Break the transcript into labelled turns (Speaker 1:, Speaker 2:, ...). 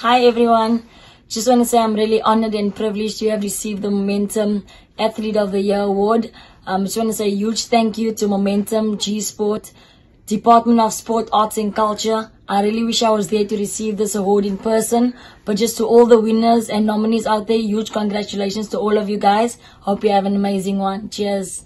Speaker 1: Hi everyone. Just want to say I'm really honored and privileged to have received the Momentum Athlete of the Year award. Um, just want to say a huge thank you to Momentum, gsport, Department of Sport, Arts and Culture. I really wish I was there to receive this award in person. But just to all the winners and nominees out there, huge congratulations to all of you guys. Hope you have an amazing one. Cheers.